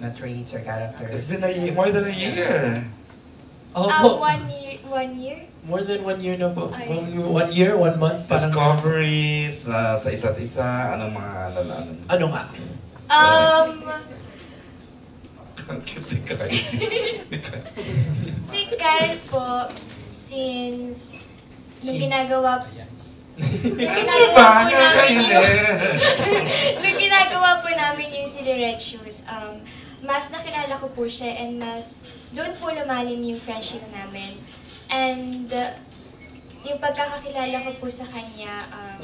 na traits or characters? It's been a year, more than a year. Oh, po. one year, one year? More than one year na po. Ay. One, one year, one month. Discoveries na sa isa't isa, anong mga ano na ano. ano nga? Um, Ang cute ni Kai. Ni Kai. si Kyle po, since nung Since. ginagawa nung ginagawa po namin yung, nung ginagawa po namin yung si The Red Shoes, um, mas nakilala ko po siya and mas doon po lumalim yung friendship namin. And uh, yung pagkakakilala ko po sa kanya, um,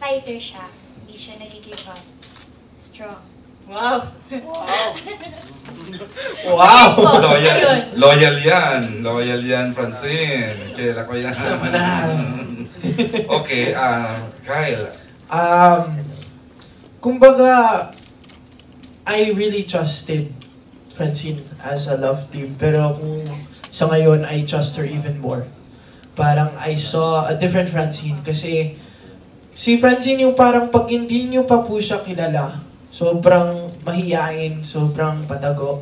fighter siya. Hindi siya nag-give up. Strong. Wow! Wow! Ayun. Loyal. Loyal yan. Loyal yan, Francine. Kailan ko yan. okay, ah, Kyle. Um, kumbaga, I really trusted Francine as a love team. Pero kung sa ngayon, I trust her even more. Parang I saw a different Francine kasi si Francine yung parang pag hindi nyo pa po siya kilala, sobrang mahiyain, sobrang patago.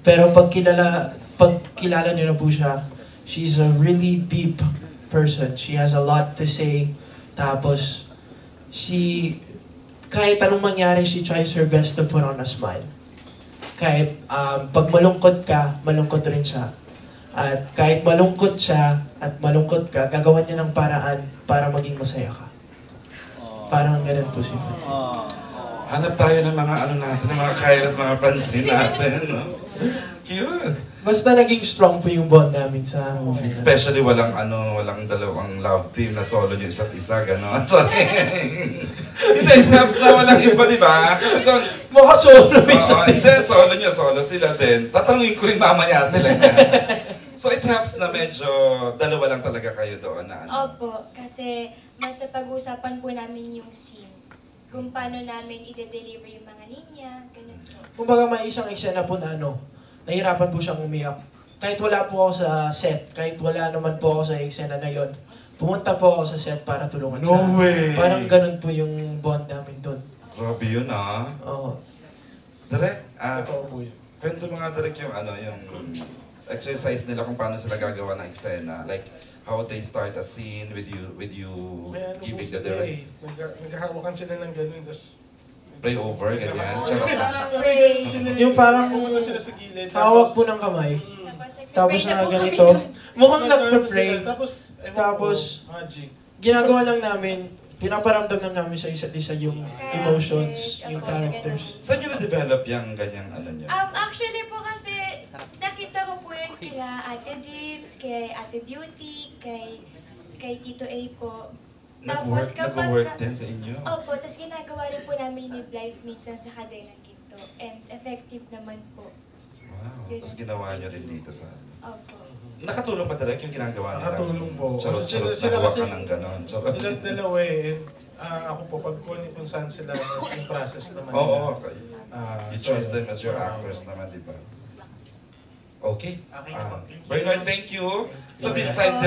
Pero pag kilala, pag kilala nyo na po siya, she's a really deep person. She has a lot to say. Tapos, she, kahit anong mangyari, she tries her best to put on a smile. Kahit um, pag malungkot ka, malungkot rin siya. At kahit malungkot siya at malungkot ka, gagawan niya ng paraan para maging masaya ka. Parang ganun po si Francine. Hanap tayo ng mga ano natin, ng mga Kyle at mga Francine natin. No? Cute. Basta naging strong po yung bond namin sa movie. Especially walang ano, walang dalawang love team na solo yung isa't isa, gano'n. Hindi, perhaps na walang iba, di ba? Kasi doon, Mga solo Oo, isa hindi, solo niya, solo sila din. Tatanungin ko rin mamaya sila niya. So it helps na medyo dalawa lang talaga kayo doon na ano. Opo, kasi mas napag-uusapan po namin yung scene. Kung paano namin i-deliver yung mga linya, ganun po. Kumbaga may isang eksena po na ano, nahirapan po siyang umiyak. Kahit wala po ako sa set, kahit wala naman po ako sa eksena na yon, pumunta po ako sa set para tulungan No siya. way! Parang ganun po yung bond namin doon. Grabe yun ah. Oo. Direct, ah, Totoo po yun. kwento mga direct yung ano, yung exercise nila kung paano sila gagawa ng eksena. Like, how they start a scene with you, with you May ano giving the direct. eh. Nagka- Naghahawakan sila ng ganun, tapos... Pray over, ganyan. Charot lang. Pray. Yung parang Pumunta sila sa gilid. hawak po ng kamay. Tapos, na ganito. Mukhang sila, Tapos, Tapos. Ginagawa lang namin, pinaparamdam lang namin sa isa't isa yung emotions, Characters, yung characters. Saan nyo na-develop yung ganyang ano niya? Um, actually po kasi, nakita ko po yun kila Ate Dips, kay Ate Beauty, kay kay Tito A po. Nag-work, kapag nag-work ka- din sa inyo? Opo, tapos ginagawa rin po namin ni Blight minsan sa Kaday ng Ginto. And effective naman po. Wow. Tapos ginawa nyo rin dito sa... Opo. Nakatulong pa direct yung ginagawa nila? Nakatulong po. Charot, Kasi charot, sila- sila nahawa kasi- ka ng ganon. Charot. Sila dalawa eh. ah, ako po, pag kung, kung saan sila, in process naman. Oo, nila. okay. Ah, You so, choose them as your actors naman, di ba? Okay. Okay na po. Ah, Thank you. Bernard, thank you. So this side,